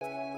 you